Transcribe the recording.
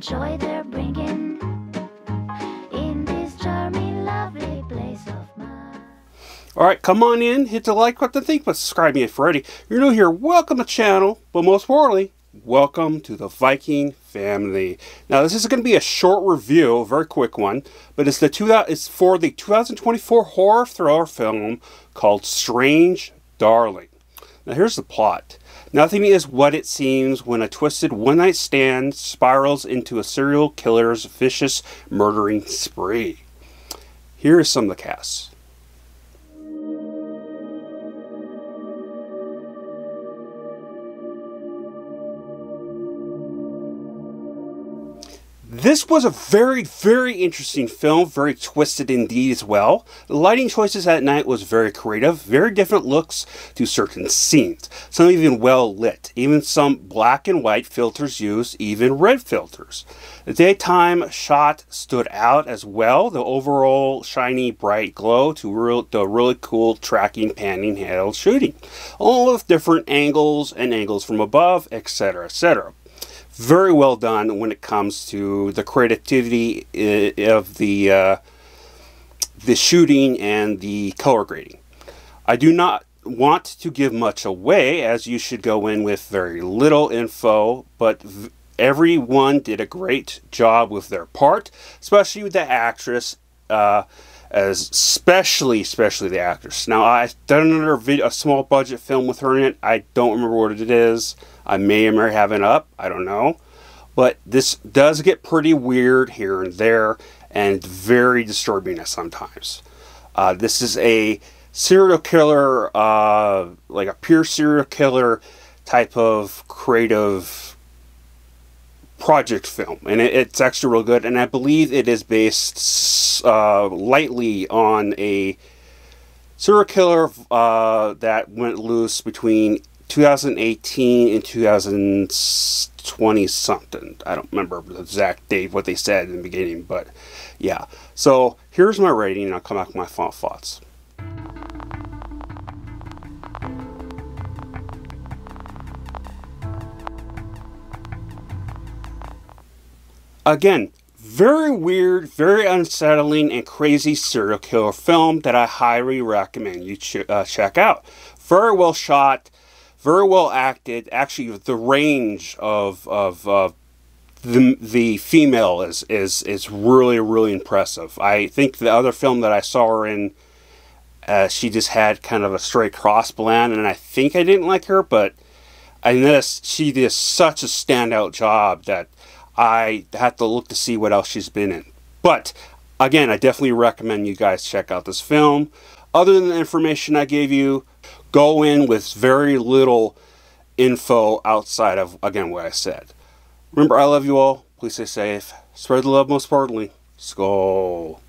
joy they're bringing in this charming, lovely place of mine. All right, come on in, hit the like button, think, but subscribe if you're ready. You're new here, welcome to the channel, but most importantly, welcome to the Viking family. Now, this is going to be a short review, a very quick one, but it's the two, it's for the 2024 horror thriller film called Strange Darling. Now, here's the plot. Nothing is what it seems when a twisted one night stand spirals into a serial killer's vicious murdering spree. Here is some of the cast. This was a very, very interesting film, very twisted indeed as well. The lighting choices at night was very creative, very different looks to certain scenes, some even well lit, even some black and white filters used, even red filters. The daytime shot stood out as well, the overall shiny bright glow to real, the really cool tracking, panning, handheld shooting, all with different angles and angles from above, etc., etc very well done when it comes to the creativity of the uh, the shooting and the color grading. I do not want to give much away as you should go in with very little info, but everyone did a great job with their part, especially with the actress. Uh, as especially especially the actress. Now I've done another video, a small budget film with her in it. I don't remember what it is. I may or may have it up. I don't know. But this does get pretty weird here and there and very disturbing at sometimes. Uh, this is a serial killer, uh, like a pure serial killer type of creative project film. And it, it's actually real good. And I believe it is based uh, lightly on a serial killer uh, that went loose between 2018 and 2020 something. I don't remember the exact date, what they said in the beginning, but yeah. So here's my rating, and I'll come back with my final thoughts. Again, very weird, very unsettling, and crazy serial killer film that I highly recommend you ch uh, check out. Very well shot, very well acted. Actually, the range of of uh, the the female is is is really really impressive. I think the other film that I saw her in, uh, she just had kind of a straight cross blend, and I think I didn't like her, but in this she did such a standout job that I had to look to see what else she's been in. But again, I definitely recommend you guys check out this film. Other than the information I gave you, go in with very little info outside of, again, what I said. Remember, I love you all. Please stay safe. Spread the love most importantly. Skull.